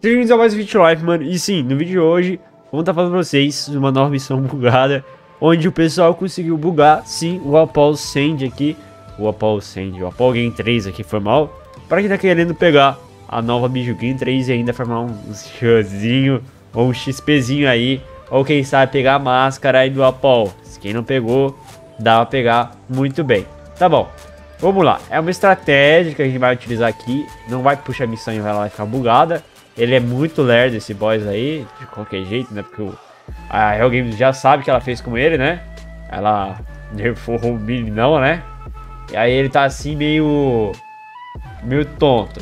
Sejam bem-vindos a mais um vídeo live, mano. E sim, no vídeo de hoje, vamos estar tá falando pra vocês uma nova missão bugada, onde o pessoal conseguiu bugar, sim, o Apollo Sand aqui. O Apollo Sand, o Apollo Game 3 aqui foi mal. Pra quem tá querendo pegar a nova Biju Game 3 e ainda formar um showzinho ou um XPzinho aí, ou quem sabe pegar a máscara aí do Apollo. Quem não pegou, dá pra pegar muito bem. Tá bom, Vamos lá, é uma estratégia que a gente vai utilizar aqui. Não vai puxar a missão e vai ficar bugada. Ele é muito lerdo esse boss aí, de qualquer jeito, né? Porque o, a Hell Games já sabe que ela fez com ele, né? Ela nerfou o não, né? E aí ele tá assim meio... Meio tonto.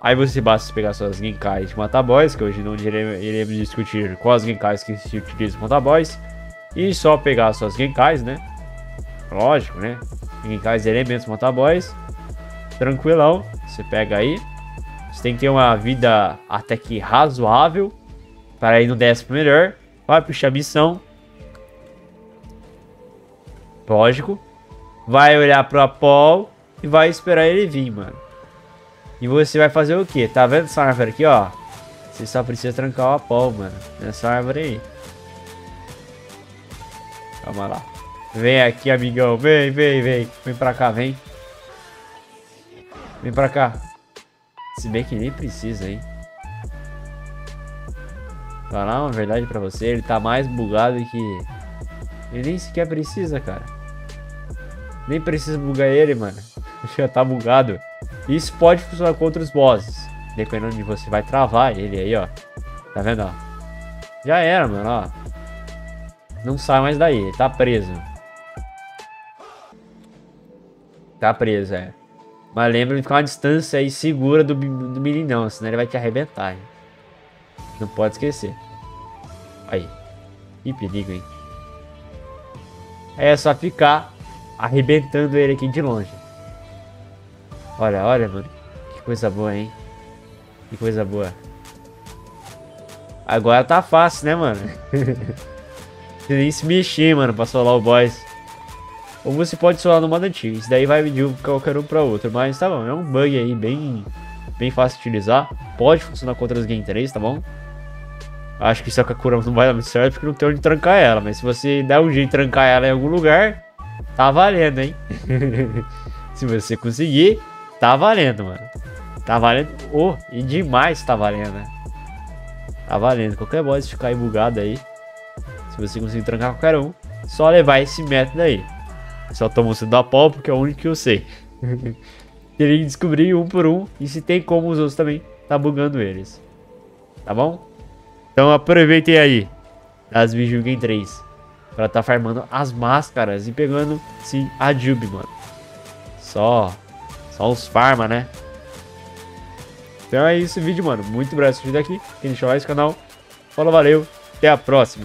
Aí você basta pegar suas Genkais de matar boys, que hoje não iremos discutir quais Genkais que se utilizam matar boys. E só pegar suas Genkais, né? Lógico, né? Genkais elementos matar boys. Tranquilão. Você pega aí. Você tem que ter uma vida até que razoável. Para ir no décimo melhor. Vai puxar missão. Lógico. Vai olhar pro Apollo. E vai esperar ele vir, mano. E você vai fazer o que? Tá vendo essa árvore aqui, ó? Você só precisa trancar o Apollo, mano. Nessa árvore aí. Calma lá. Vem aqui, amigão. Vem, vem, vem. Vem pra cá, vem. Vem pra cá. Se bem que nem precisa, hein. Falar uma verdade pra você, ele tá mais bugado que... Ele nem sequer precisa, cara. Nem precisa bugar ele, mano. Já tá bugado. Isso pode funcionar contra os bosses. Dependendo de você vai travar ele aí, ó. Tá vendo, ó? Já era, mano, ó. Não sai mais daí, ele tá preso. Tá preso, é. Mas lembra de ficar uma distância aí segura do, do meninão, senão ele vai te arrebentar. Hein? Não pode esquecer. Aí. Que perigo, hein? É só ficar arrebentando ele aqui de longe. Olha, olha, mano. Que coisa boa, hein? Que coisa boa. Agora tá fácil, né, mano? nem se mexer, mano, pra solar o boss. Ou você pode solar no modo antigo. Isso daí vai de qualquer um para outro. Mas tá bom, é um bug aí bem, bem fácil de utilizar. Pode funcionar contra as Game 3, tá bom? Acho que a Sakura não vai dar muito certo porque não tem onde trancar ela. Mas se você der um jeito de trancar ela em algum lugar, tá valendo, hein? se você conseguir, tá valendo, mano. Tá valendo. Oh, e demais tá valendo, né? Tá valendo. Qualquer boss ficar aí bugado aí. Se você conseguir trancar qualquer um, só levar esse método aí. Só tomo o da pau porque é o único que eu sei. Teria que descobrir um por um e se tem como os outros também tá bugando eles. Tá bom? Então aproveitem aí das Visual Game 3 pra tá farmando as máscaras e pegando sim a Jube, mano. Só só os farma, né? Então é isso, vídeo, mano. Muito obrigado por aqui. Quem deixou like no canal. Falou, valeu. Até a próxima.